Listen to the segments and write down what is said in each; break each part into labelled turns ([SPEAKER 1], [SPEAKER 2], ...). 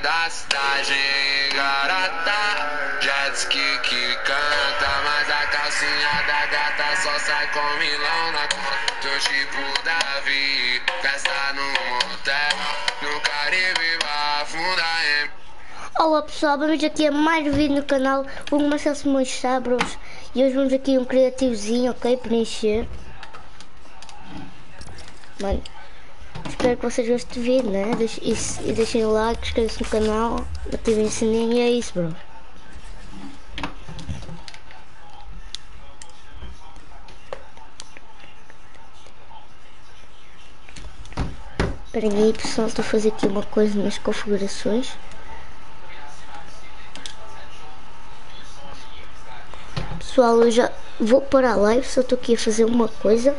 [SPEAKER 1] da cidade, garota. Jet ski que canta, mas a calcinha da gata só sai com milão na conta. Tô tipo Davi, festa no motel, no Caribe vai afundar em.
[SPEAKER 2] Olá pessoal, vamos aqui a mais um vídeo no canal, o Marcelo Simões Sabros e hoje vamos aqui um criativozinho, ok, preencher. Mano, espero que vocês gostem do vídeo, né? E, deixem o like, inscrevam-se no canal, ativem o sininho e é isso, bro. Esperem aí pessoal, estou a fazer aqui uma coisa nas configurações. Pessoal, eu já vou para a live, só estou aqui a fazer uma coisa.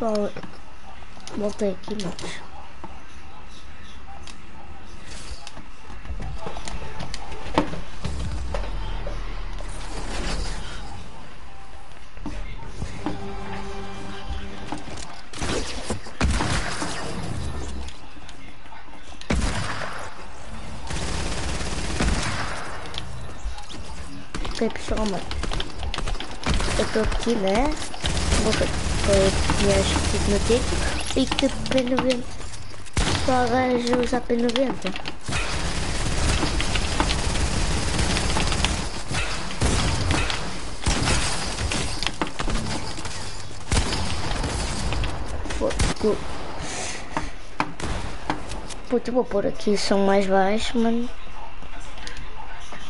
[SPEAKER 2] Pessoal, voltei aqui, mas... Ok, pessoal, mano. Eu tô aqui, né? Vou tinha escrito no e que P90 só gajo usa P90 Puta, vou pôr aqui o som mais baixo, mano.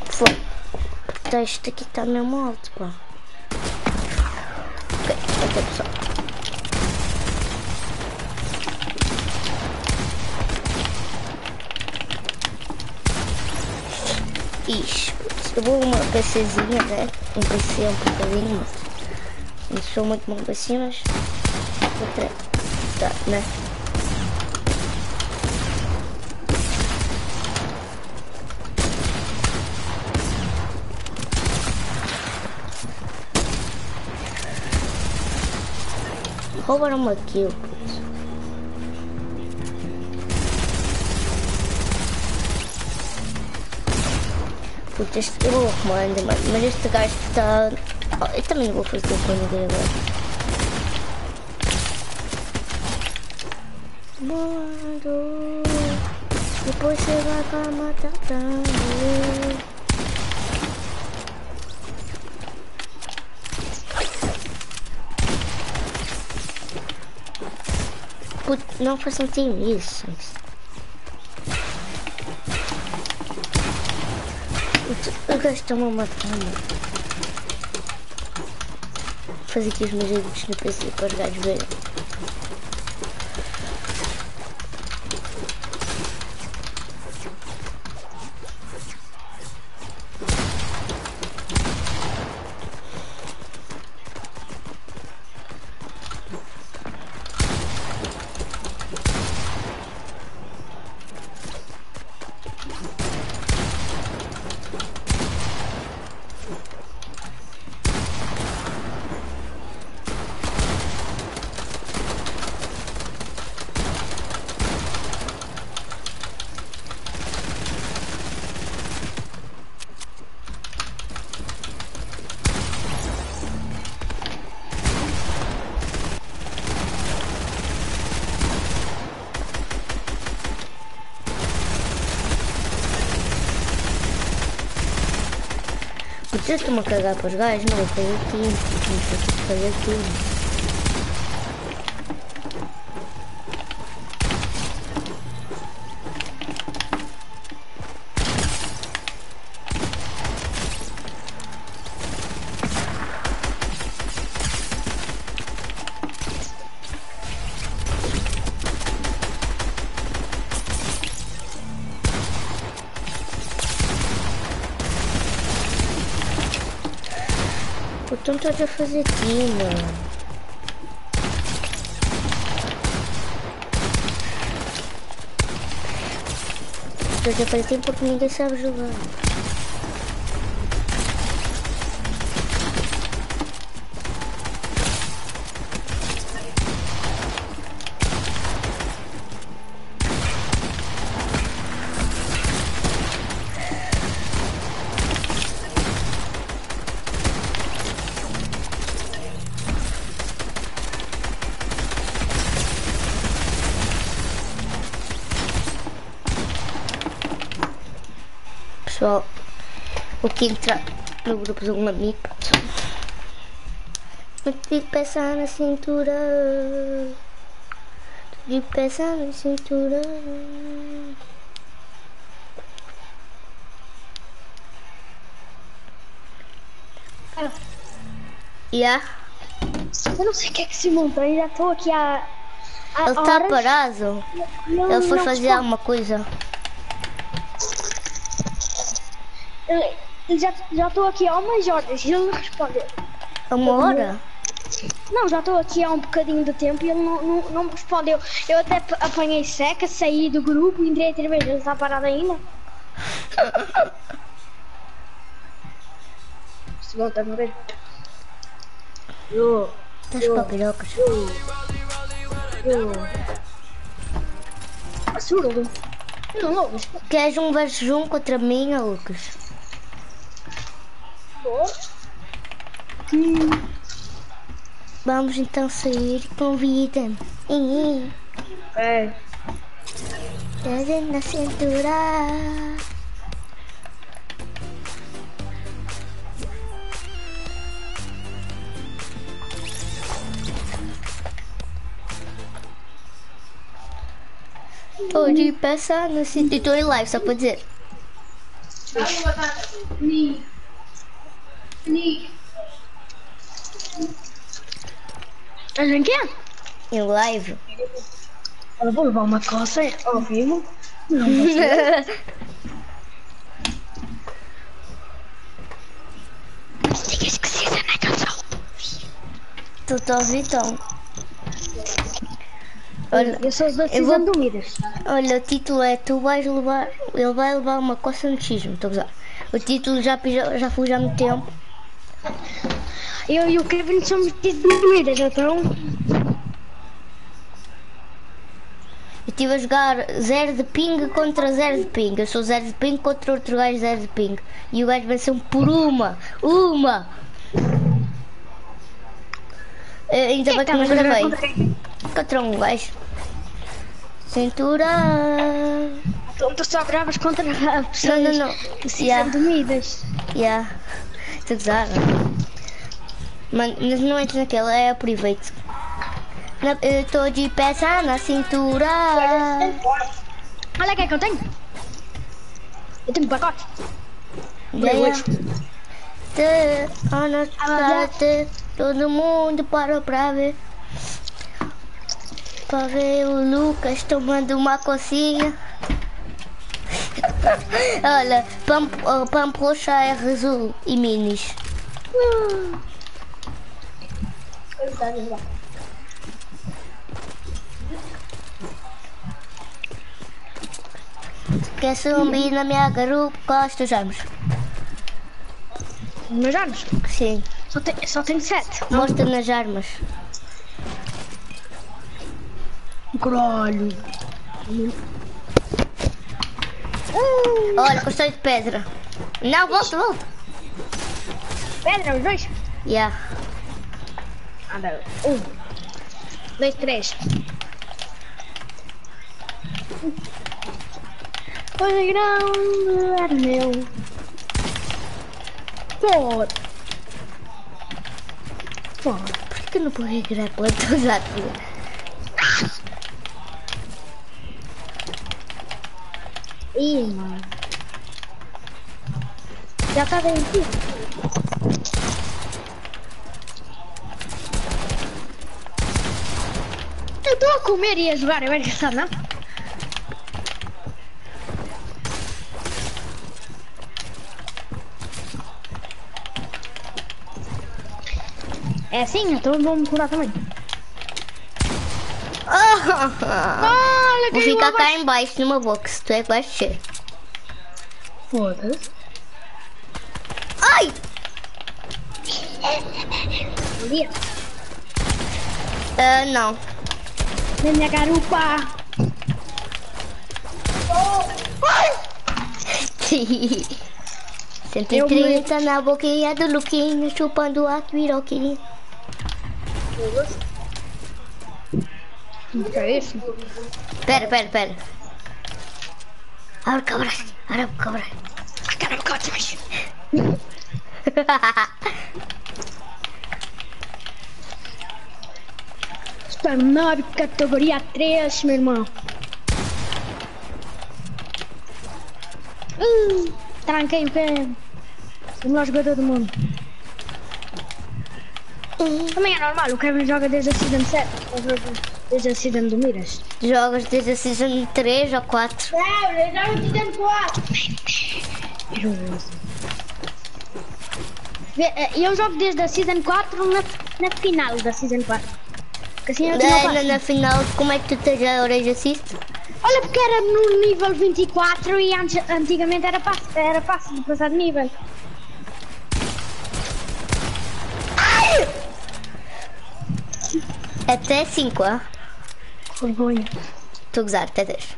[SPEAKER 2] Foi. O texto aqui está mesmo alto, pá. Eu vou uma PCzinha, né? Um PC um bocadinho, mas não sou muito bom PC, mas outra, tá, né? Roubaram uma kill. Eu vou arrumar mas este gajo está... Oh, eu também vou fazer com ninguém agora. Mando, depois você vai pra matar também. Não façam isso. O gajo está-me a matar, mano. Vou fazer aqui os meus edits no PC para os gajos verem. Eu estou-me a cagar para os gajos, não vou fazer aqui. Não sei fazer aqui. Então tô a fazer aqui, mano. Tô a fazer tempo porque ninguém sabe jogar. Pessoal. O que entrar no grupo de um amigo. de peça na cintura. de peça na cintura.
[SPEAKER 3] Cara,
[SPEAKER 2] Yeah.
[SPEAKER 3] eu não sei o que é que se montou, ainda estou aqui a. a
[SPEAKER 2] Ele está parado.
[SPEAKER 3] e ele
[SPEAKER 2] foi fazer alguma coisa.
[SPEAKER 3] Já já estou aqui há umas horas e ele não respondeu.
[SPEAKER 2] Uma hora?
[SPEAKER 3] Não, já estou aqui há um bocadinho de tempo e ele não, não, não me respondeu. Eu até apanhei seca, saí do grupo, entrei outra vez, ele está parado ainda. Se volta a ver. Eu,
[SPEAKER 2] Estás com pirocas.
[SPEAKER 3] eu. Eu não ouves.
[SPEAKER 2] Queres um versus um contra mim, Lucas? Vamos então sair, convida-me. Ih,
[SPEAKER 3] É.
[SPEAKER 2] Na cintura. Tô de peça no tô em live, só pra dizer.
[SPEAKER 3] Mas vem cá.
[SPEAKER 2] Em live.
[SPEAKER 3] Eu vou levar uma coça ao vivo. Digas que se na canção.
[SPEAKER 2] Tu tá então. Olha,
[SPEAKER 3] Eu sou os dois
[SPEAKER 2] eu vou-
[SPEAKER 3] dormidas.
[SPEAKER 2] olha, o título é Tu vais levar. Ele vai levar uma coça no xismo, estou a gozar. O título já, já, já fui já há muito tempo.
[SPEAKER 3] Eu e o Kevin somos precisos de dormidas, então.
[SPEAKER 2] Eu estive a jogar zero de ping contra zero de ping. Eu sou zero de ping contra outro gajo zero de ping. E o gajo venceu por uma. Uma! Eh, ainda bem que não gravei. Contra um gajo. Cintura.
[SPEAKER 3] Então tu só gravas contra
[SPEAKER 2] Não,
[SPEAKER 3] pessoas
[SPEAKER 2] não, não.
[SPEAKER 3] que precisam
[SPEAKER 2] Yeah. Yeah. A gozar. Mas não entra naquela, é a private. Na- eu Estou de peça na cintura.
[SPEAKER 3] Olha o que é que eu tenho. Eu tenho um pacote.
[SPEAKER 2] Te, Ana, te, todo mundo parou pra ver. Pra ver o Lucas tomando uma cocinha. Olha, pamp, pamp roxa é azul e minis. Quer subir na minha garupa? Gosto, James.
[SPEAKER 3] Os meus anos.
[SPEAKER 2] Sim.
[SPEAKER 3] Só, só tenho sete.
[SPEAKER 2] Mostra nas armas.
[SPEAKER 3] Caralho.
[SPEAKER 2] Olha, construí de pedra. Não, volta, volta.
[SPEAKER 3] Pedra, os dois.
[SPEAKER 2] Yeah.
[SPEAKER 3] Anda. Um. Dois, três. O grande era meu. Foda. Foda.
[SPEAKER 2] Por que eu não recuperar planta usada?
[SPEAKER 3] Ih, mano. Já tá vencido. Eu tô a comer e a jogar, eu engraçado, não? É assim, então vamos curar também. Olha,
[SPEAKER 2] Vou ficar cá embaixo numa box. Tu é descer.
[SPEAKER 3] Foda-se.
[SPEAKER 2] Ai!
[SPEAKER 3] Ali,
[SPEAKER 2] Ah, não.
[SPEAKER 3] Na minha garupa. Ai!
[SPEAKER 2] 130 na boquinha do Luquinha, chupando a piroquinha.
[SPEAKER 3] O que é isso?
[SPEAKER 2] Pera, pera, pera. Abre cabra, abre cabra.
[SPEAKER 3] A cara do gato, mas... Está na categoria 3, meu irmão. Hum, tranquei o pé. O melhor jogador do mundo. Também é normal, o Kevin joga desde a Season 7. Desde a Season do Miras.
[SPEAKER 2] Jogas desde a season 3 ou 4.
[SPEAKER 3] Não, eu jogo Season 4. Eu jogo desde a Season 4 na, na final da Season 4. Porque assim eu tinha
[SPEAKER 2] Na, na, final, como é que tu tens a orelha assist?
[SPEAKER 3] Olha, porque era no nível 24 e antes, antigamente era fácil, era fácil de passar de nível.
[SPEAKER 2] Até 5, ah?
[SPEAKER 3] Que vergonha.
[SPEAKER 2] Estou a gozar, até 10.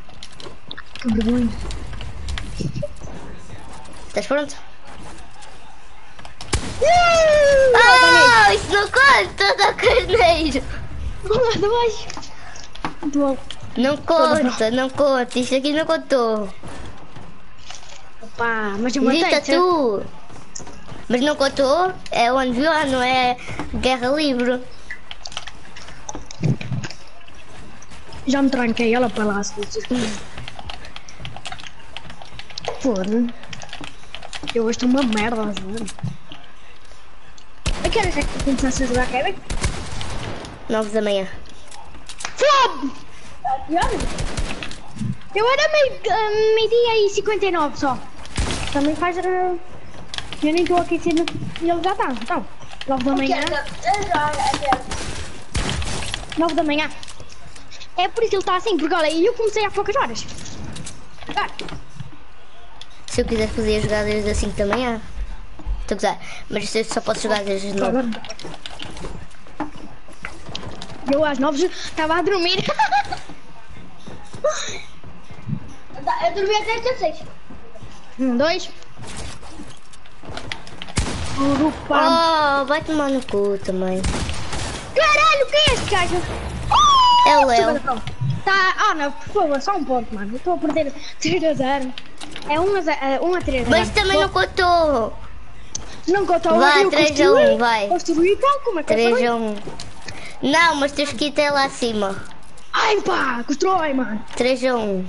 [SPEAKER 3] Que vergonha.
[SPEAKER 2] Estás pronto?
[SPEAKER 3] Uh!
[SPEAKER 2] Ah, isso não conta, dá carneiro.
[SPEAKER 3] Muito bom.
[SPEAKER 2] Não conta, não conta, isso aqui não contou.
[SPEAKER 3] Opa, mas eu matei.
[SPEAKER 2] Grita tu. Mas não contou, é onde viu, não é guerra livre.
[SPEAKER 3] Já me tranquei, olha para lá. se vocês- Foda. Eu hoje estou uma merda jogar. A que horas é que começaste a jogar, Kevin?
[SPEAKER 2] 9 da manhã.
[SPEAKER 3] Foda! Eu era meio, ah, meio-dia e 59 só. Também faz. ah, Eu nem estou aquecendo e ele já está. Então, 9 da manhã. 9 da manhã. É por isso que ele está assim, porque olha, eu comecei há poucas horas.
[SPEAKER 2] Se eu quiser fazer jogar desde as 5 da manhã. Estou a gozar, mas eu só posso jogar desde as 9.
[SPEAKER 3] Eu às 9 estava a dormir. Eu dormi até às 16. Um, dois.
[SPEAKER 2] Oh, vai tomar no cu também.
[SPEAKER 3] Caralho, quem é este gajo?
[SPEAKER 2] É o Léo.
[SPEAKER 3] Tá, Ana, por favor, só um ponto, mano. Eu estou a perder 3 a 0. É 1 a, 0, é 1 a 3.
[SPEAKER 2] Mas também não contou.
[SPEAKER 3] Não contou.
[SPEAKER 2] Vai,
[SPEAKER 3] eu
[SPEAKER 2] 3 a
[SPEAKER 3] construí.
[SPEAKER 2] 1, vai.
[SPEAKER 3] Construí então, como é que
[SPEAKER 2] 3
[SPEAKER 3] construí?
[SPEAKER 2] a 1. Não, mas tens que ir até lá acima.
[SPEAKER 3] Ai pá, constrói, mano.
[SPEAKER 2] 3 a 1.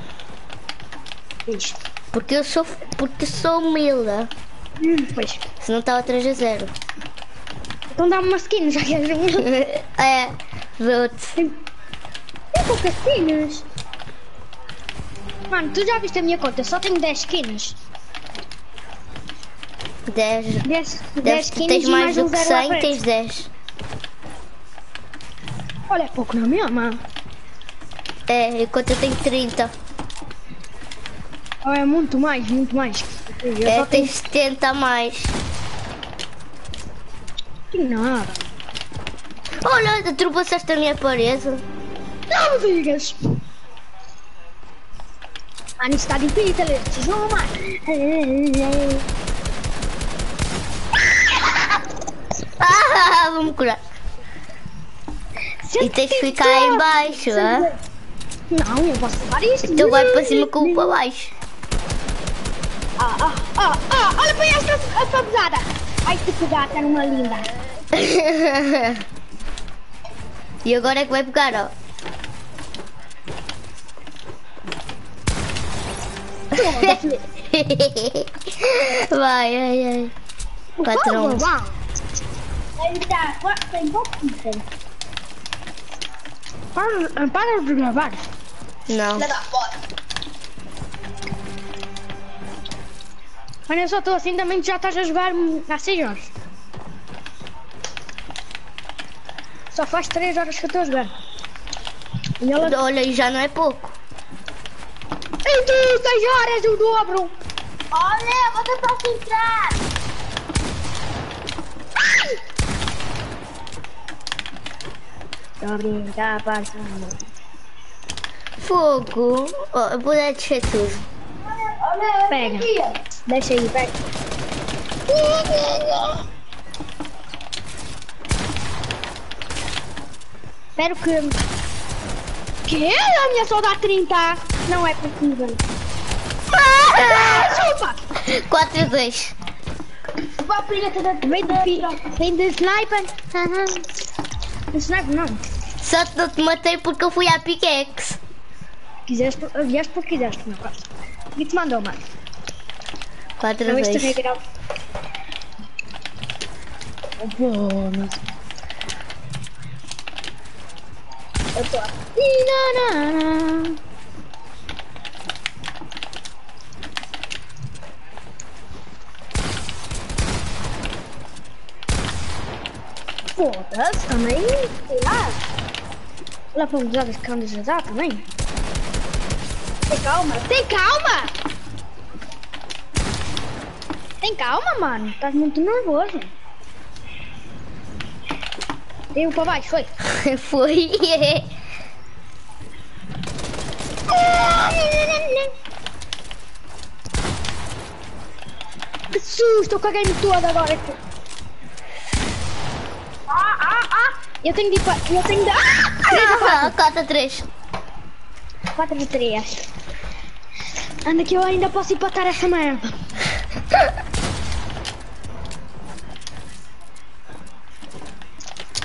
[SPEAKER 3] Diz.
[SPEAKER 2] Porque eu sou, porque sou humilde.
[SPEAKER 3] Hum, pois.
[SPEAKER 2] Senão estava 3 a 0.
[SPEAKER 3] Então dá-me uma skin, já que és um.
[SPEAKER 2] É, dou-te.
[SPEAKER 3] Poucas skins. Mano, tu já viste a minha conta? Só tenho 10 skins.
[SPEAKER 2] 10.
[SPEAKER 3] 10, 10
[SPEAKER 2] Dez,
[SPEAKER 3] skins
[SPEAKER 2] tens mais
[SPEAKER 3] um
[SPEAKER 2] do que
[SPEAKER 3] zero à
[SPEAKER 2] 100,
[SPEAKER 3] frente.
[SPEAKER 2] tens 10.
[SPEAKER 3] Olha, é pouco não é mesmo?
[SPEAKER 2] É, enquanto eu tenho 30.
[SPEAKER 3] Oh, é muito mais, muito mais. Eu
[SPEAKER 2] É,
[SPEAKER 3] só tenho
[SPEAKER 2] tens 70 a mais.
[SPEAKER 3] nada.
[SPEAKER 2] Olha, ultrapassaste a minha parede.
[SPEAKER 3] Digas! Mano, isso está difícil, este jogo, mano.
[SPEAKER 2] Ah, vamos curar. E tens que ficar aí embaixo, hã?
[SPEAKER 3] Não, eu posso levar isto.
[SPEAKER 2] Tu vai para cima com o para baixo.
[SPEAKER 3] Ah, ah, ah, ah, olha para esta a pesada. Ai, que pegar, tá numa linda.
[SPEAKER 2] e agora é que vai pegar, ó.
[SPEAKER 3] Filho.
[SPEAKER 2] vai, ai, ai. 4 a 1.
[SPEAKER 3] Vá. Ele tá, tem pouquinho. Para, para de gravar.
[SPEAKER 2] Não.
[SPEAKER 3] Olha, eu só estou assim também, já estás a jogar há 6 horas. Só faz 3 horas que eu estou a jogar. E ela...
[SPEAKER 2] Olha, e já não é pouco.
[SPEAKER 3] Tu, 6 horas o dobro!
[SPEAKER 4] Olha, vou tentar filtrar.
[SPEAKER 3] Estou a brincar, parça.
[SPEAKER 2] Fogo. Ó, eu vou descer tudo.
[SPEAKER 4] Olha,
[SPEAKER 3] Pega.
[SPEAKER 4] aqui.
[SPEAKER 3] Deixa aí, pega. Espero que... Que? A minha só dá 30. Não é possível. Chupa!
[SPEAKER 2] 4 a 2.
[SPEAKER 4] Vou abrir aqui dentro.
[SPEAKER 3] Vem pi... Vem de sniper. De sniper não.
[SPEAKER 2] Só não te matei porque eu fui à pickaxe.
[SPEAKER 3] Quiseste, vieste porque quiseste, meu caso. E te mandou, mano.
[SPEAKER 2] 4 a
[SPEAKER 3] Não, este
[SPEAKER 2] 2.
[SPEAKER 3] regrau. Eu tô aqui. Na, na, na. Foda-se também, sei lá. Lá vamos usar as câmeras já também. Tem calma, tem calma! Tem calma, mano. Tá muito nervoso. Deu pra baixo, foi.
[SPEAKER 2] Foi.
[SPEAKER 3] Que susto, eu caguei no todo agora. Ah, Eu tenho de pra... Eu tenho de... Ah!
[SPEAKER 2] 4 a 3.
[SPEAKER 3] 4 de 3. Anda que eu ainda posso empatar essa merda.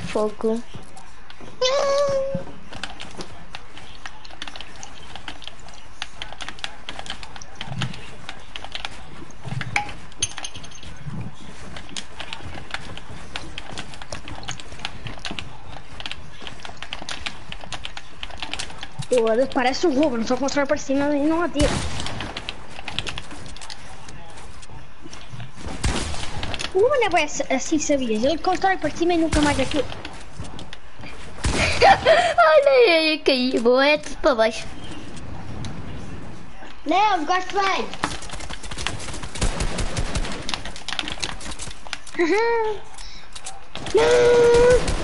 [SPEAKER 2] Fogo.
[SPEAKER 3] Parece um roubo, não só constrói para cima e não atira. O Ruben é bem ass- assim, sabias? Ele constrói para cima e nunca mais atira.
[SPEAKER 2] Olha aí, caí. Boa, é tudo para baixo.
[SPEAKER 4] Léo, gosto bem.
[SPEAKER 3] Kevin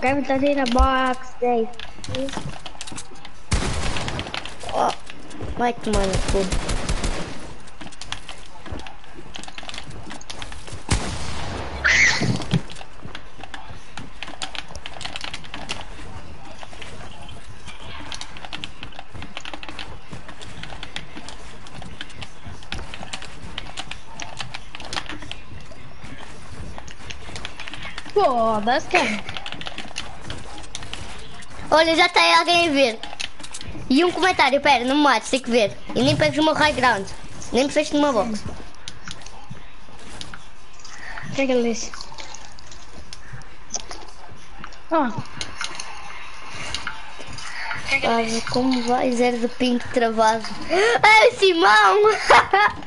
[SPEAKER 3] tá aí na box 10.
[SPEAKER 2] Ó, vai tomar no cu.
[SPEAKER 3] Foda-se, Kevin.
[SPEAKER 2] Olha, já tem alguém a ver. E um comentário, pera, não me mates, tem que ver. E nem pegues o meu high ground. Nem me feches numa box.
[SPEAKER 3] O que é que ele disse? Ó,
[SPEAKER 2] Olha, como vai? Zero de pinto travado. É o Simão!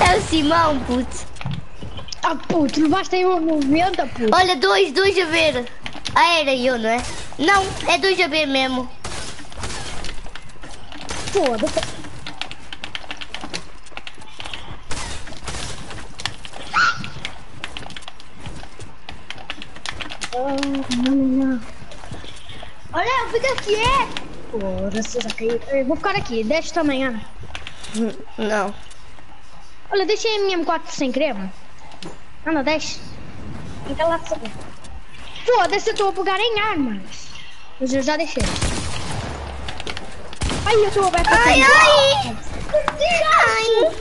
[SPEAKER 2] É o Simão, puto.
[SPEAKER 3] ah puto, levaste aí uma 90, puto.
[SPEAKER 2] Olha, dois, dois a ver. Ah, era eu, não é? Não, é a ver mesmo.
[SPEAKER 3] Foda-se.
[SPEAKER 4] Olha, fica aqui, é.
[SPEAKER 3] Foda-se, já caí. Eu vou ficar aqui, deixa também, Ana.
[SPEAKER 2] Não.
[SPEAKER 3] Olha, deixei a minha M4 sem creme. Ana, deixa. Fica lá saber. Foda-se, eu a pegar em armas. Mas eu já deixei. Ai, eu estou aberto
[SPEAKER 2] Ai, ai!
[SPEAKER 4] Eu, eu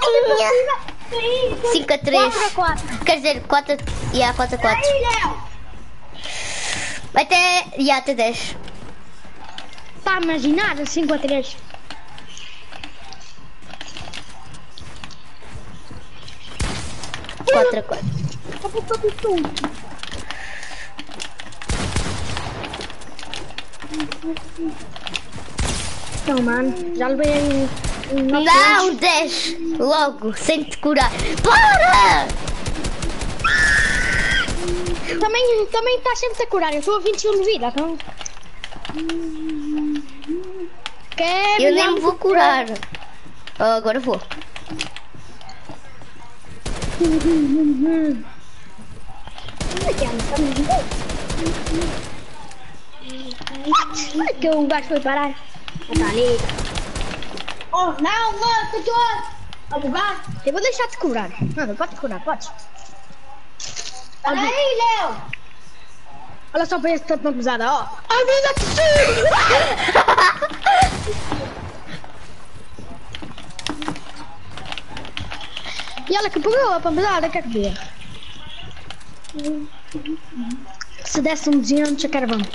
[SPEAKER 4] vou vir pra cima. Sim,
[SPEAKER 2] 5 a 3.
[SPEAKER 3] 4 a 4.
[SPEAKER 2] Quer dizer, 4 a... Yeah, 4 a 4.
[SPEAKER 4] Aí, Léo.
[SPEAKER 2] Vai até... Yeah, até 10.
[SPEAKER 3] Está a imaginar? 5 a 3.
[SPEAKER 2] Quatro a 4.
[SPEAKER 3] Então, mano, já levei aí um, um
[SPEAKER 2] Não, 10. Logo, sem te curar. Para!
[SPEAKER 3] Também, também está sempre a curar. Eu estou a 21 de vida, então. Quero
[SPEAKER 2] Eu nem
[SPEAKER 3] um
[SPEAKER 2] vou curar. Ah, agora vou.
[SPEAKER 3] Ai, que o gajo foi parar. Ah, tá ali.
[SPEAKER 4] Oh, não, mano, que eu tô a bugar.
[SPEAKER 3] Eu vou deixar de curar. Não, pode curar, pode.
[SPEAKER 4] Peraí, Léo.
[SPEAKER 3] Olha só para esse tanto pesada, ó. A vida que! E olha que pegou a pesada, quer ver? Se desse um 200, já quero vamos.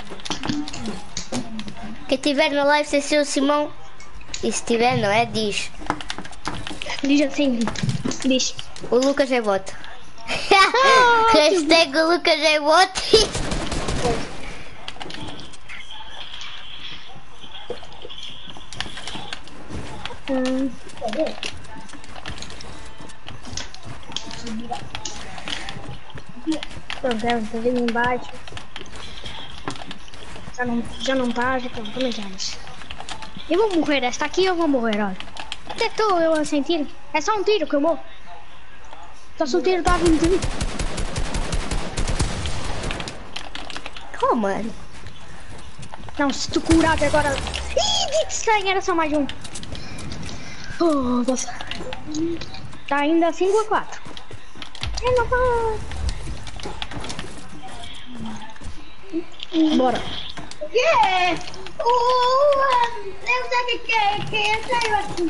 [SPEAKER 2] Quem tiver na live sem ser o Simão. E se tiver, não é? Diz.
[SPEAKER 3] Diz assim, diz.
[SPEAKER 2] O Lucas é bot. Hashtag o Lucas é bot.
[SPEAKER 3] Hum. Deve ter vindo embaixo. Já não, já não já estão comentando. Eu vou morrer, esta aqui eu vou morrer, olha. Até estou eu a sentir. É só um tiro que eu morro. Só se o tiro a 20 mil.
[SPEAKER 2] Oh, mano.
[SPEAKER 3] Não, se tu curar agora. Ih, que estranho, era só mais um. Oh, nossa. Tá ainda 5 a 4. Eu não vou. Bora.
[SPEAKER 4] Que? O... Eu sei que que que saiu aqui.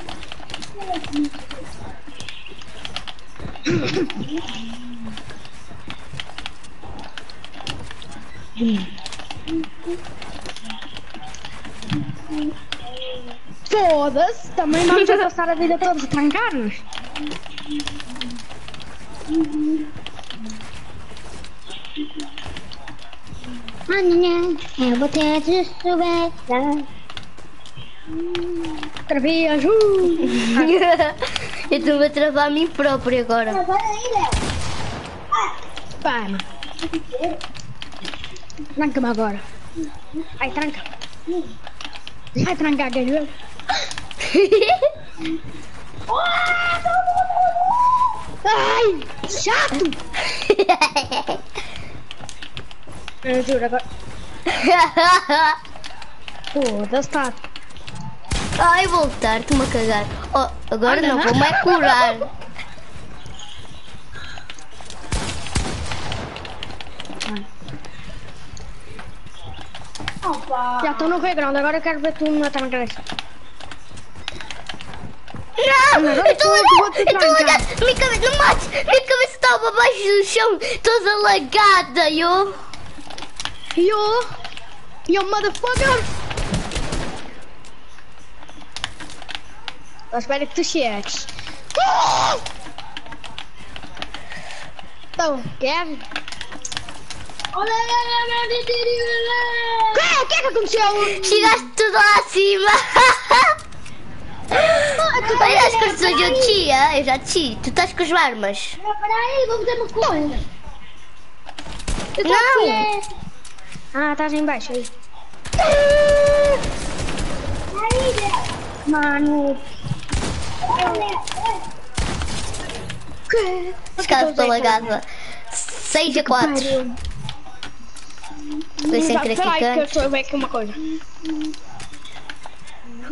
[SPEAKER 3] Foda-se, também a passar a vida toda a trancar-nos. Amanhã eu vou ter de subir. Outra vez, uh!
[SPEAKER 2] Eu estou a travar a mim próprio agora.
[SPEAKER 3] Mano. Tranca-me agora. Ai, tranca. Vai trancar, quer ver? Ai, chato! Eu juro, agora. Foda-se, tá.
[SPEAKER 2] Ai, voltar, estou-me a cagar. Oh, agora
[SPEAKER 3] Olha,
[SPEAKER 2] não
[SPEAKER 3] não.
[SPEAKER 2] vou mais curar.
[SPEAKER 4] Opa.
[SPEAKER 3] Já estou no playground, agora eu quero ver tu me matar na cabeça.
[SPEAKER 2] Não!
[SPEAKER 3] Agora
[SPEAKER 2] Eu estou
[SPEAKER 3] tu- tu
[SPEAKER 2] ligado! Minha cabeça, não mates! Minha cabeça estava abaixo do chão, toda lagada, eu!
[SPEAKER 3] Yo! Yo, motherfucker! Espero que tu chegues. Então, quer?
[SPEAKER 4] Olha, olha,
[SPEAKER 3] O que? É que aconteceu?
[SPEAKER 2] Chegaste tudo lá acima! Olha as coisas eu tinha, eu já tinha. Tu estás com as armas.
[SPEAKER 4] olha. Peraí, vou fazer uma coisa.
[SPEAKER 3] Eu
[SPEAKER 2] Não.
[SPEAKER 3] Ah, estás em baixo aí. Mano. Que?
[SPEAKER 2] Escada estou lagada. 6 a 4. Foi sem
[SPEAKER 3] eu coisa.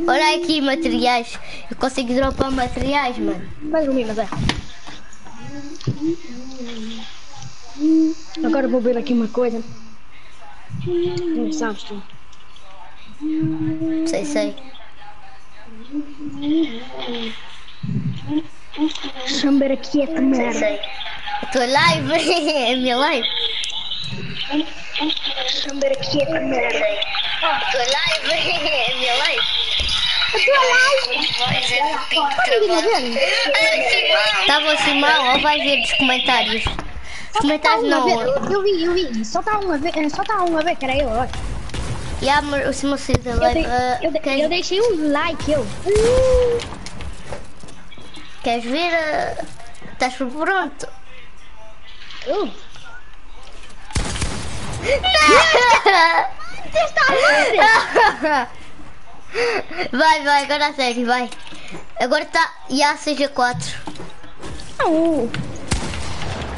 [SPEAKER 2] Olha aqui materiais. Eu consigo dropar materiais, mano.
[SPEAKER 3] Vai dormir, mas é. Agora vou ver aqui uma coisa. Não sabes tu.
[SPEAKER 2] Sei, sei.
[SPEAKER 3] Chamber aqui é que
[SPEAKER 2] Sei, sei. A tua live é a minha live.
[SPEAKER 3] Chamber aqui é que merda.
[SPEAKER 2] A tua live é a minha live.
[SPEAKER 3] A tua live.
[SPEAKER 2] Estava assim mal, ou vai ver comentários. Os comentários
[SPEAKER 3] Tá a
[SPEAKER 2] não.
[SPEAKER 3] ver, eu, vi, eu vi. Só está um a ver, só está um a ver, que era eu, olha.
[SPEAKER 2] E a o Simão saiu da
[SPEAKER 3] Eu,
[SPEAKER 2] live. ah,
[SPEAKER 3] eu, deixei um like, eu.
[SPEAKER 2] queres ver? ah, Estás pronto?
[SPEAKER 3] Uh.
[SPEAKER 2] Vai, vai, agora sério, vai. Agora está. E a seja 4.
[SPEAKER 3] Não.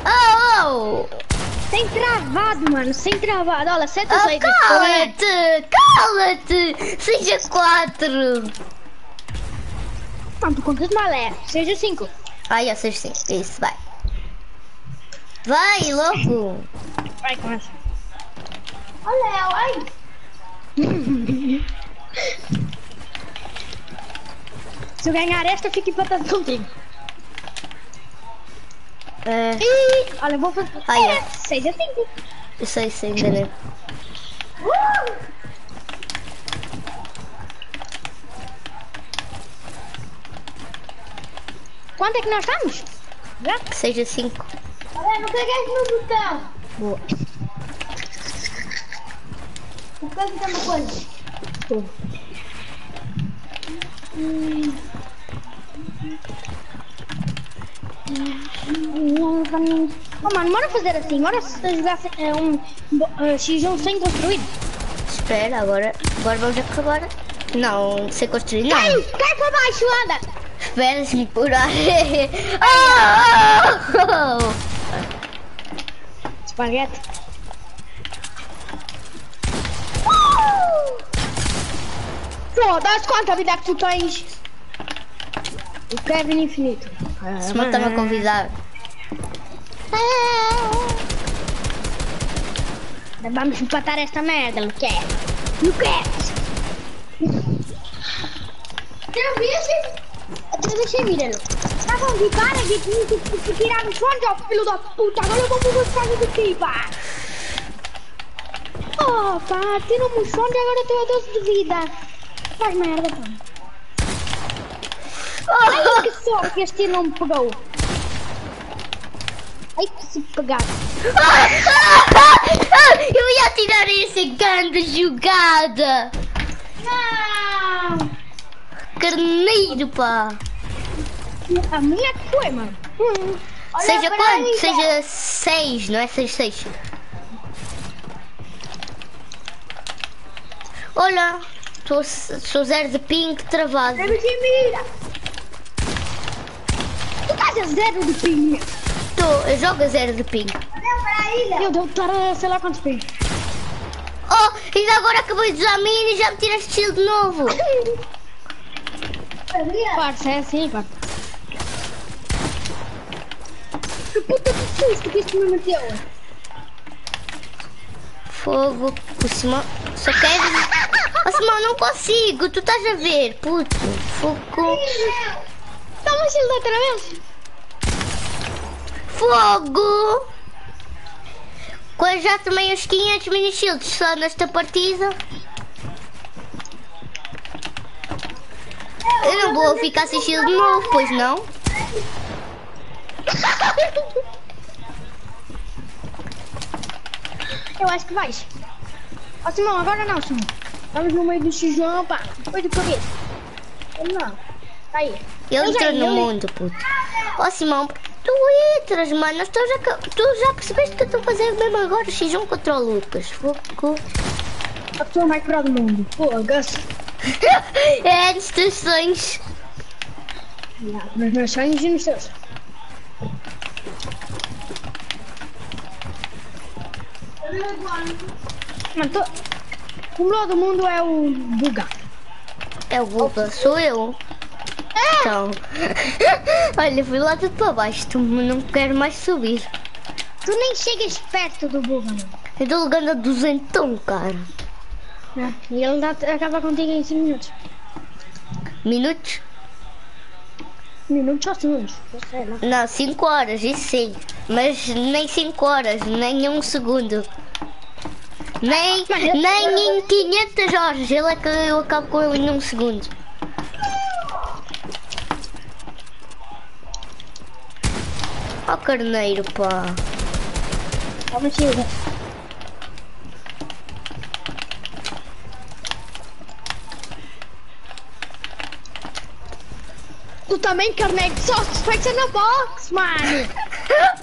[SPEAKER 2] Oh, oh!
[SPEAKER 3] Sem travado, mano. Sem travado. Olha, seta
[SPEAKER 2] Oh,
[SPEAKER 3] aí.
[SPEAKER 2] cala-te! Cala-te! Seja 4!
[SPEAKER 3] Mano, tu contas malé. Seja cinco.
[SPEAKER 2] Ai, eu seja 5. Isso, vai. Vai, louco!
[SPEAKER 3] Vai, começa.
[SPEAKER 4] Olha, ai.
[SPEAKER 3] Se eu ganhar esta, eu fico empatado contigo.
[SPEAKER 2] É,
[SPEAKER 3] Ih, olha, eu vou fazer.
[SPEAKER 2] Ai,
[SPEAKER 3] é,
[SPEAKER 2] é.
[SPEAKER 3] seja cinco.
[SPEAKER 2] eu sei, sei, enganei.
[SPEAKER 3] Uh! Quanto é que nós estamos? Já?
[SPEAKER 2] Seja 5.
[SPEAKER 4] Olha, não peguei no botão.
[SPEAKER 2] Boa.
[SPEAKER 4] Vou perguntar uma coisa.
[SPEAKER 3] Oh, mano, bora fazer assim. Bora se- jogar é, um bo- eh, X1 sem construir.
[SPEAKER 2] Espera, agora, agora vamos acabar. Não, sem construir,
[SPEAKER 3] Cai,
[SPEAKER 2] não.
[SPEAKER 3] cai para baixo, anda.
[SPEAKER 2] Espera, deixa-me curar. oh, oh,
[SPEAKER 3] Espaguete. Foda-se quanta vida é que tu tens. O Kevin infinito.
[SPEAKER 2] Se me está-me a convidar.
[SPEAKER 3] Vamos empatar esta merda, Luquete. Luquete!
[SPEAKER 4] Não viu esse?
[SPEAKER 3] Até deixei vir, Lu. Estavam de cara de que que- que- que tiraram o fone, ó, filho da puta. Agora eu vou aqui, pá. Oh, pá, tiram-me o fone e agora eu tenho a doce de vida. Faz merda, pá. Ai, que sorte este não me pegou. Ai, que se pegar.
[SPEAKER 2] Eu ia tirar esse grande jogada.
[SPEAKER 3] Não!
[SPEAKER 2] Carneiro, pá.
[SPEAKER 3] A minha que foi, mano. Hum.
[SPEAKER 2] Seja quanto? Seja 6, não é 6, 6. Olha, sou, zero de ping travado.
[SPEAKER 3] Deve mira. Zero de ping.
[SPEAKER 2] Tô, eu jogo a zero de ping.
[SPEAKER 3] Devo estar a sei lá quantos ping.
[SPEAKER 2] Oh, ainda agora acabei de usar a mini e já me tiraste shield de novo.
[SPEAKER 3] Parça, é assim, pá. Que puta de susto que isto me meteu.
[SPEAKER 2] Fogo, o Simão só quer... Oh, Simão, não consigo, tu estás a ver, puto. Fogo,
[SPEAKER 3] Toma shield outra vez.
[SPEAKER 2] Fogo. Quando já tomei os 500 mini shields só nesta partida. Eu não vou ficar sem shield de novo, pois não?
[SPEAKER 3] Eu acho que vais. Ó Simão, agora não, Simão. Estamos no meio do xijão, pá. Foi de correr. Não. Tá aí.
[SPEAKER 2] Ele entrou no mundo, puto. Ó Simão, tu entras, mano. Tu já, tu já percebeste que eu estou a fazer mesmo agora o X1 contra o Lucas. Fogo.
[SPEAKER 3] A pessoa mais pro do mundo. Pô, Gus.
[SPEAKER 2] É dos teus sonhos.
[SPEAKER 3] Nos meus sonhos e nos seus. Mano, tô... O melhor do mundo é o Buga.
[SPEAKER 2] É o Guga, sou eu. Então. Olha, fui lá tudo para baixo. Tu não quero mais subir.
[SPEAKER 3] Tu nem chegas perto do burro, mano.
[SPEAKER 2] Eu estou ligando a duzentão, cara.
[SPEAKER 3] É, E ele dá, acaba contigo em 5 minutos.
[SPEAKER 2] Minutos?
[SPEAKER 3] Minutos ou segundos? Não sei, não.
[SPEAKER 2] Não, 5 horas, isso sim. Mas nem 5 horas, nem um segundo. Nem, nem em 500 horas. Ele é que eu acabo com ele em um segundo. Ó carneiro, pá.
[SPEAKER 3] Toma chega. Tu também, carneiro, só suspeita na box, mano.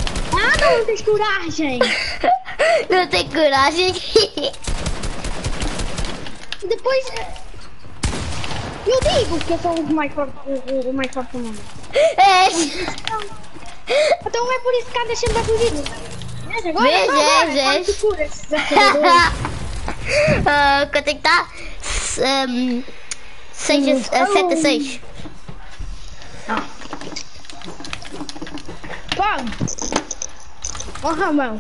[SPEAKER 3] Ah, não tens coragem.
[SPEAKER 2] Não tem coragem.
[SPEAKER 3] Depois... Eu digo que eu sou o mais forte, o, o mais forte do mundo.
[SPEAKER 2] És.
[SPEAKER 3] Então é por isso que andas sempre a fugir. Vês agora?
[SPEAKER 2] Vês,
[SPEAKER 3] agora.
[SPEAKER 2] Ah, Quanto é que está? 6 a 7 a 6.
[SPEAKER 3] Pão. Ó, Ramão.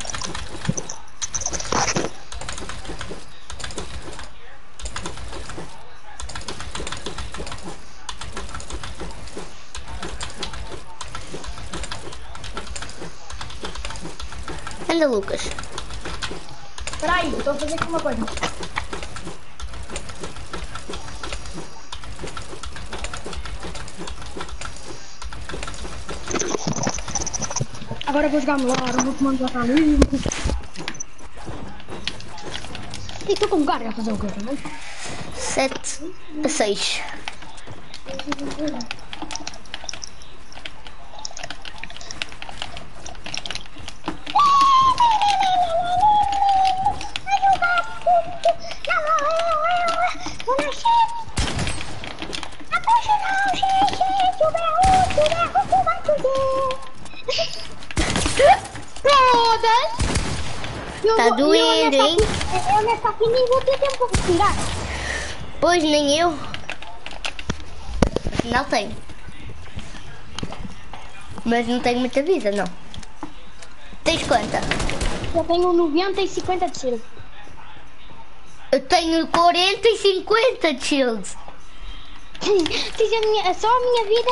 [SPEAKER 2] Anda, Lucas.
[SPEAKER 3] Espera aí, estou a fazer aqui uma coisa. Agora vou jogar melhor, vou tomar um placar limpo. E estou com um cara a fazer o quê também?
[SPEAKER 2] 7 a 6. Tá doendo, hein?
[SPEAKER 3] Eu nessa aqui nem vou ter tempo tirar.
[SPEAKER 2] Pois nem eu. Não tenho. Mas não tenho muita vida, não. Tens quanta?
[SPEAKER 3] Eu tenho 90 e 50 de tiro.
[SPEAKER 2] Eu tenho 40 e 50 de shield.
[SPEAKER 3] Minha, só a minha vida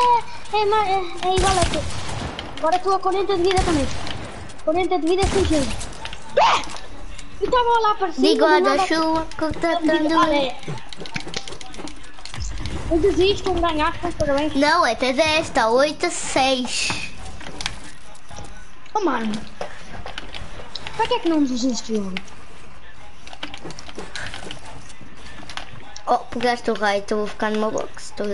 [SPEAKER 3] é, é, é igual a tu. Agora estou a 40 de vida também. 40 de vida sem tiro. Eu estava lá para cima.
[SPEAKER 2] Digo
[SPEAKER 3] do
[SPEAKER 2] a
[SPEAKER 3] nada-
[SPEAKER 2] da chuva que tá
[SPEAKER 3] Eu desisto, não ganhaste, mas parabéns.
[SPEAKER 2] Não, é até 10, está 8 a 6.
[SPEAKER 3] Oh mano. Para que é que não desistiu?
[SPEAKER 2] Oh, pegaste o raio, então vou ficar numa box. Estou.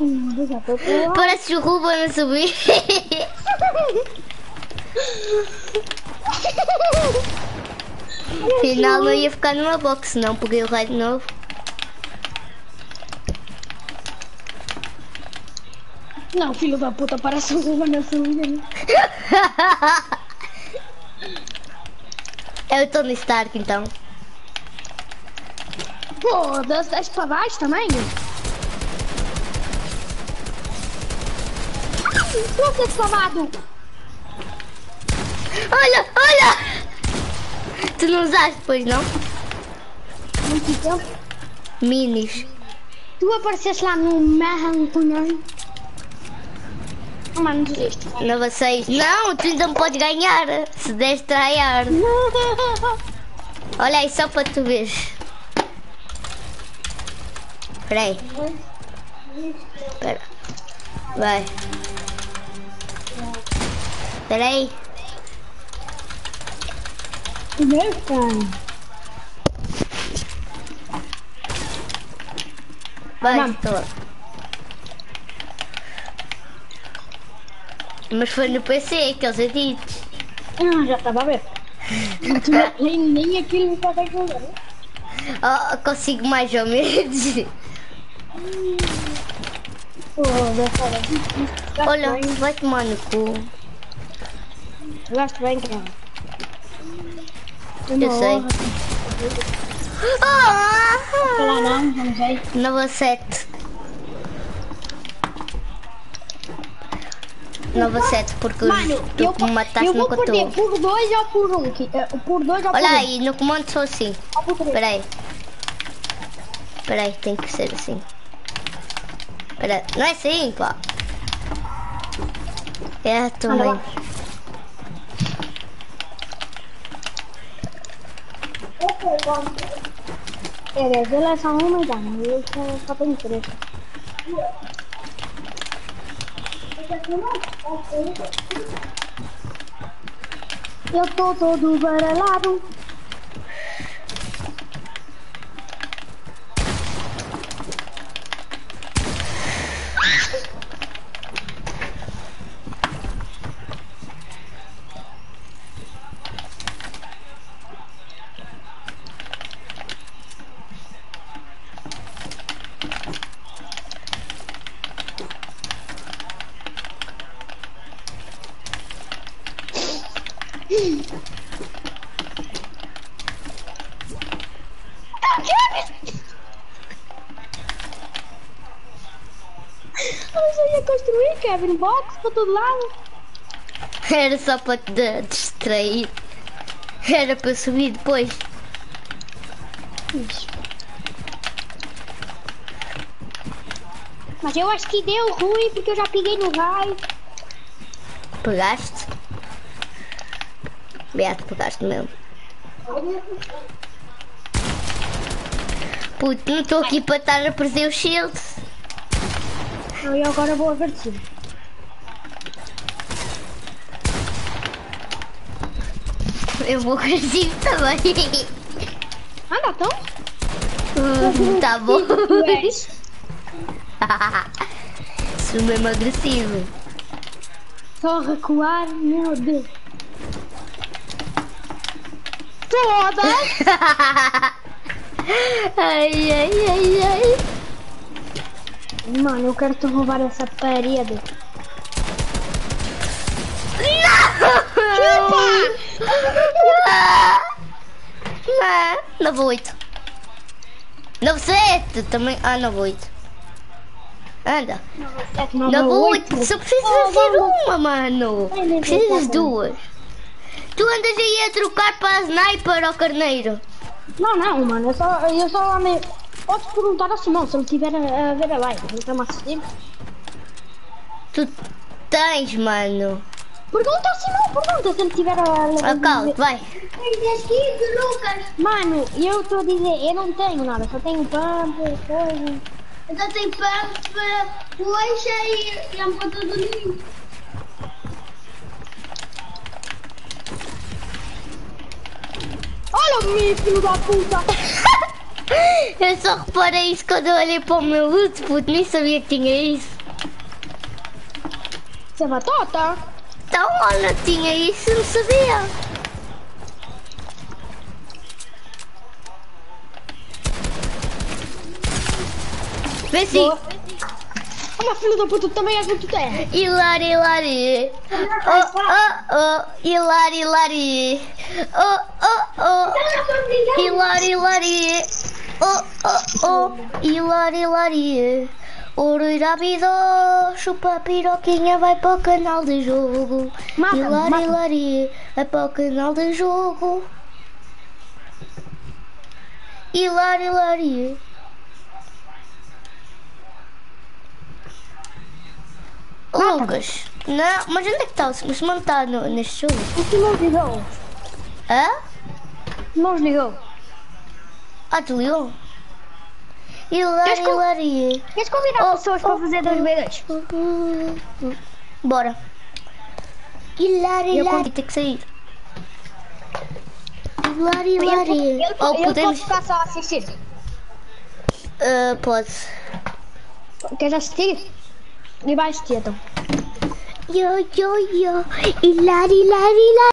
[SPEAKER 3] Hum, estou com-
[SPEAKER 2] Parece o Ruben a subir. Afinal não ia ficar numa box, não peguei o raio de novo.
[SPEAKER 3] Não, filho da puta, parece um Ruba na subida.
[SPEAKER 2] É o Tony Stark então.
[SPEAKER 3] Foda-se, desce para baixo também. Estou ser salvado.
[SPEAKER 2] Olha, olha! Tu não usaste depois, não?
[SPEAKER 3] Muito tempo.
[SPEAKER 2] Minis.
[SPEAKER 3] Tu apareceste lá no Mahan Punhão. Oh, mano, desiste.
[SPEAKER 2] Nova 6. Não, tu ainda não podes ganhar. Se deste tryhard. Olha aí, só para tu veres. Espera aí. Espera. Vai. Espera aí.
[SPEAKER 3] Meu pai.
[SPEAKER 2] Estou. Mas foi no PC, aqueles edits.
[SPEAKER 3] Ah, já estava a ver. Nem, nem aquilo me consegue jogar.
[SPEAKER 2] Oh, consigo mais ou menos. Olha, vai tomar no cu.
[SPEAKER 3] Gasto bem, cara.
[SPEAKER 2] Eu sei. Ah!
[SPEAKER 3] não, não sei.
[SPEAKER 2] Nova 7. 97 porque
[SPEAKER 3] Mano,
[SPEAKER 2] tu
[SPEAKER 3] eu,
[SPEAKER 2] me mataste
[SPEAKER 3] eu vou
[SPEAKER 2] estou.
[SPEAKER 3] por dois ou por um. que- eh, Por dois ou por
[SPEAKER 2] Olha
[SPEAKER 3] um.
[SPEAKER 2] aí, no comando sou assim.
[SPEAKER 3] Três.
[SPEAKER 2] Espera aí. Espera aí, tem que ser assim. Espera. Não é assim, pá. É também.
[SPEAKER 3] Deve ele é só uma e dá, só. Eu tô todo baralhado. Kevin, box pra todo lado.
[SPEAKER 2] Era só para te distrair. Era para subir depois.
[SPEAKER 3] Isso. Mas eu acho que deu ruim porque eu já peguei no raio.
[SPEAKER 2] Pegaste? Beato, pegaste mesmo. Puto, não estou aqui para estar a perder os shields.
[SPEAKER 3] Não, e agora vou avertir.
[SPEAKER 2] Eu vou agressivo também.
[SPEAKER 3] Anda, então.
[SPEAKER 2] Hum, tá bom. Sou mesmo agressivo.
[SPEAKER 3] Só recuar, meu Deus. Toda!
[SPEAKER 2] ai, ai, ai, ai.
[SPEAKER 3] Mano, eu quero te roubar essa parede.
[SPEAKER 2] Não, 98. 97 também. Ah, 98. Anda.
[SPEAKER 3] Não,
[SPEAKER 2] 98. Só preciso
[SPEAKER 3] Oh,
[SPEAKER 2] fazer
[SPEAKER 3] vamos.
[SPEAKER 2] uma, mano.
[SPEAKER 3] Ai,
[SPEAKER 2] Precisas de duas. Tu andas aí a trocar para a sniper ao carneiro.
[SPEAKER 3] Não, não, mano, eu só, eu só me... Podes perguntar ao Simão se ele estiver a, a ver a live. Ele está-me a assistir.
[SPEAKER 2] Tu tens, mano.
[SPEAKER 3] Pergunta ao Simão, pergunta se ele estiver a...
[SPEAKER 2] Account, vai.
[SPEAKER 4] Lucas.
[SPEAKER 3] Mano, eu estou a dizer, eu não tenho nada, só tenho pump, coisa.
[SPEAKER 4] Então tem pump, coxa e, e a ponta do ninho.
[SPEAKER 3] Olha-me, filho da puta!
[SPEAKER 2] Eu só reparei isso quando eu olhei para o meu loot, puto. Nem sabia que tinha isso.
[SPEAKER 3] Você é batota?
[SPEAKER 2] Então, olha, tinha isso, não sabia. Vê se.
[SPEAKER 3] Olha, filho da puta, tu também és muito terra.
[SPEAKER 2] Hilari, hilari. Oh, oh, oh. Hilari, hilari. Oh, oh, oh. Hilari, hilari. Oh, oh, oh. Hilari, hilari. Ouro irabido, chupa piroquinha, vai para o canal de jogo.
[SPEAKER 3] Mata-me,
[SPEAKER 2] Hilari,
[SPEAKER 3] mata-me.
[SPEAKER 2] hilari, vai para o canal de jogo. Hilari, hilari. Lucas, não, mas onde é que está? O Simão está no, neste jogo?
[SPEAKER 3] O Simão ligou.
[SPEAKER 2] Hã?
[SPEAKER 3] O Simão ligou.
[SPEAKER 2] Ah, tu ligou? Hilari,
[SPEAKER 3] eu-
[SPEAKER 2] hilari.
[SPEAKER 3] Queres convidar
[SPEAKER 2] Oh,
[SPEAKER 3] pessoas
[SPEAKER 2] oh,
[SPEAKER 3] para fazer 2v2?
[SPEAKER 2] Bora. Hilari,
[SPEAKER 3] Eu
[SPEAKER 2] hilari. Tem que sair. Hilari,
[SPEAKER 3] Eu,
[SPEAKER 2] hilari.
[SPEAKER 3] eu,
[SPEAKER 2] Ou
[SPEAKER 3] eu
[SPEAKER 2] podemos...
[SPEAKER 3] posso ficar só a assistir.
[SPEAKER 2] Ah, pode.
[SPEAKER 3] Queres assistir? E vai assistir então.
[SPEAKER 2] Yo, yo, yo. Hilari, hilari, hilari.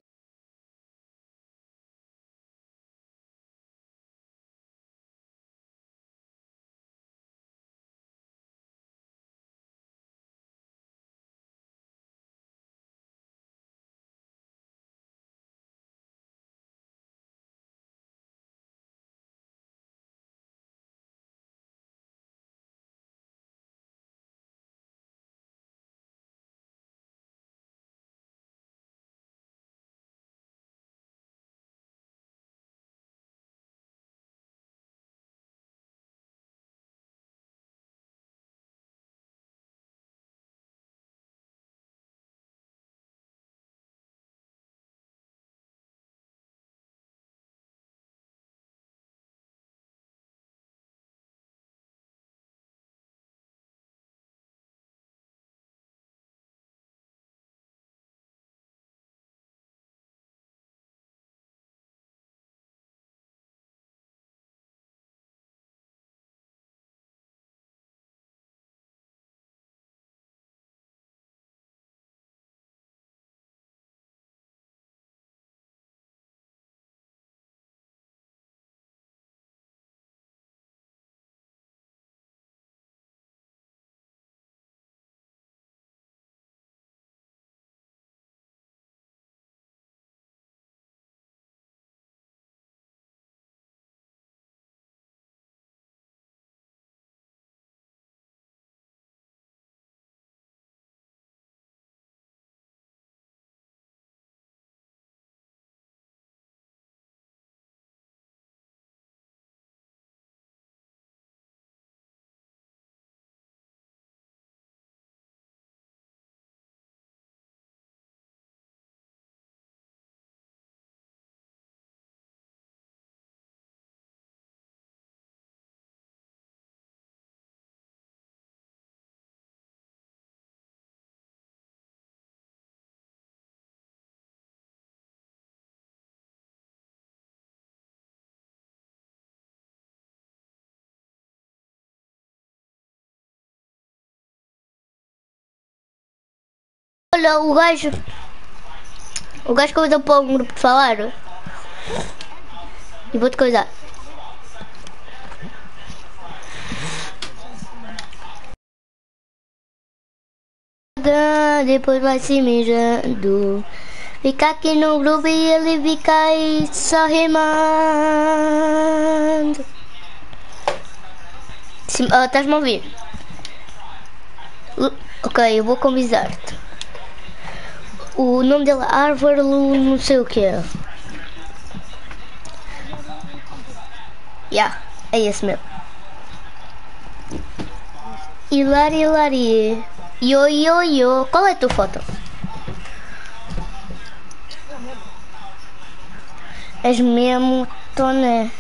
[SPEAKER 2] Olha, o gajo. O gajo convidou para um grupo de falar. E vou-te coisar. Depois vai se mijando. Fica aqui no grupo e ele fica aí só ah, Estás-me a ouvir? Ok, eu vou convidar-te. O nome dele é Álvaro não sei o que é. Yeah, é esse mesmo. Hilari, hilari. Yo, yo, yo. Qual é a tua foto? És mesmo toné.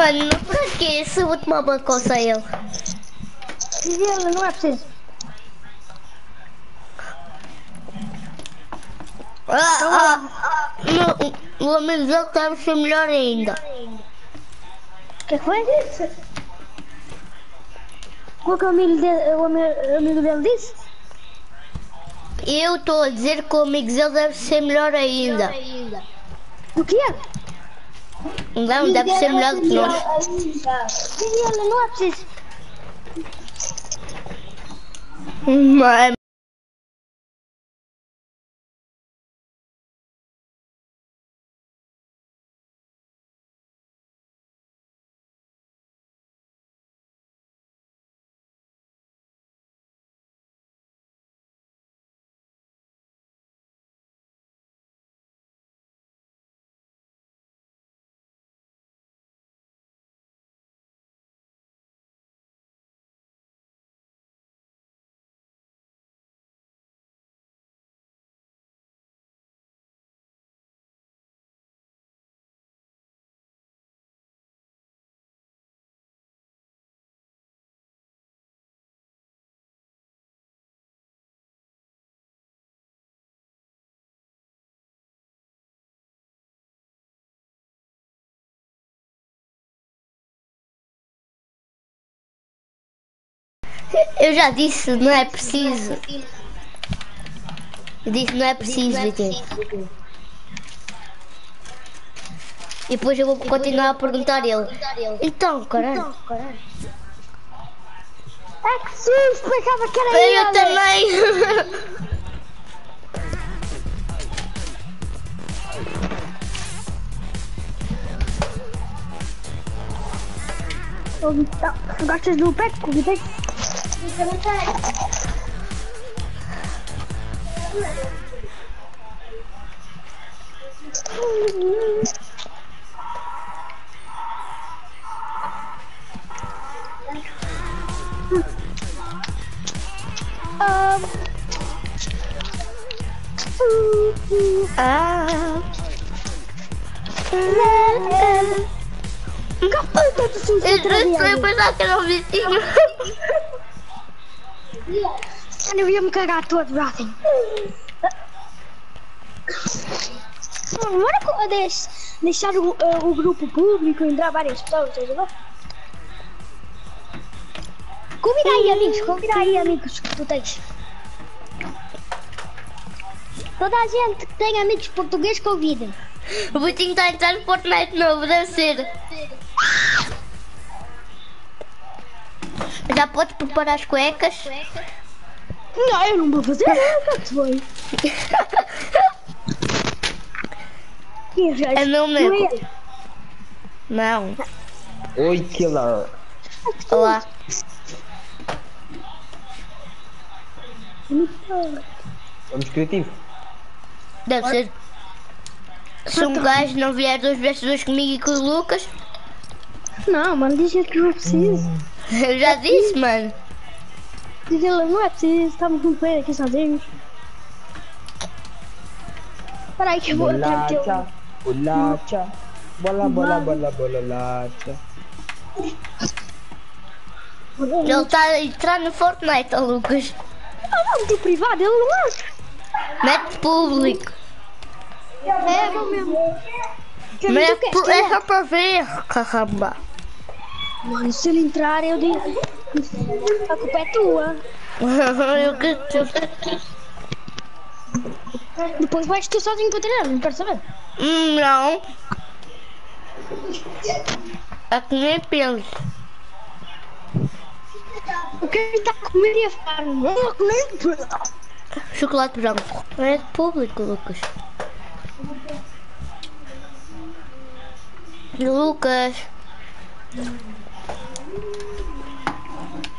[SPEAKER 2] Mano, pra quê? Se eu vou tomar banho com ele.
[SPEAKER 3] Ele não é preciso.
[SPEAKER 2] Ah, ah, não, o amigo deve ser melhor ainda.
[SPEAKER 3] O que que foi? Qual que é o amigo dele, o ami- amigo dele disse?
[SPEAKER 2] Eu estou a dizer que o amigo dele deve ser melhor ainda.
[SPEAKER 3] O que é?
[SPEAKER 2] Não, deve ser melhor do que nós.
[SPEAKER 3] Ele
[SPEAKER 2] Eu já disse, não é preciso. Eu disse, não é preciso, Vitor. E depois eu vou continuar a perguntar ele. Então, caralho.
[SPEAKER 3] É que susto, pensava que era
[SPEAKER 2] Eu
[SPEAKER 3] ele.
[SPEAKER 2] também.
[SPEAKER 3] Então, Gostas do pé? Convidei.
[SPEAKER 4] Isso não tem.
[SPEAKER 3] Um,
[SPEAKER 2] Ah.
[SPEAKER 3] Ai, tá tudo sujo,
[SPEAKER 2] Eu
[SPEAKER 3] outra vez.
[SPEAKER 2] não sei
[SPEAKER 3] Eu ia me cagar todo, brother. Bora deix- deixar o, eh, o grupo público entrar várias pessoas, estás a ver? Convida aí, amigos, convida aí, amigos que tu tens. Toda a gente que tem amigos portugueses, convidem.
[SPEAKER 2] Vou tentar entrar no Fortnite novo, deve ser. Já podes preparar as cuecas?
[SPEAKER 3] Não, eu não vou fazer nada, foi.
[SPEAKER 2] É meu nego. Não.
[SPEAKER 5] Oi, killer.
[SPEAKER 2] Olá.
[SPEAKER 5] Vamos criativo.
[SPEAKER 2] Deve ser. Se um gajo não vier dois vezes dois comigo e com o Lucas,
[SPEAKER 3] Não, mano, diz ele que não é preciso.
[SPEAKER 2] eu já disse, mano.
[SPEAKER 3] Diz ele, não é preciso, estamos com player aqui sozinhos. Espera aí que eu vou do teu.
[SPEAKER 5] Bolacha. Bola, bola, bola, bola, lacha.
[SPEAKER 2] Ele está a entrar no Fortnite, ó Lucas.
[SPEAKER 3] Ah, não, tem privado, ele não acha.
[SPEAKER 2] Mete público.
[SPEAKER 3] É, vou mesmo. É?
[SPEAKER 2] é só para ver, caramba.
[SPEAKER 3] Mano, se ele entrar, eu digo. A culpa é tua.
[SPEAKER 2] Eu que
[SPEAKER 3] Depois vais tu sozinho para treinar, não quero saber.
[SPEAKER 2] Hum, Não. É que nem penso.
[SPEAKER 3] O que ele está a comer e a falar? Não, nem.
[SPEAKER 2] Chocolate branco. É de público, Lucas. Lucas.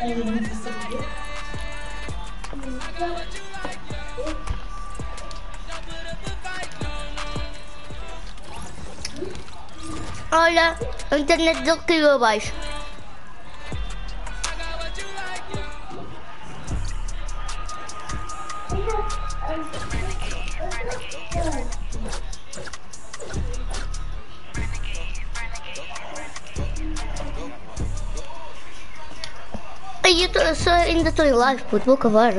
[SPEAKER 2] ai, ai. Olha, a internet dele caiu abaixo. Ai, eu tô, só, ainda estou em live, puto, vou acabar.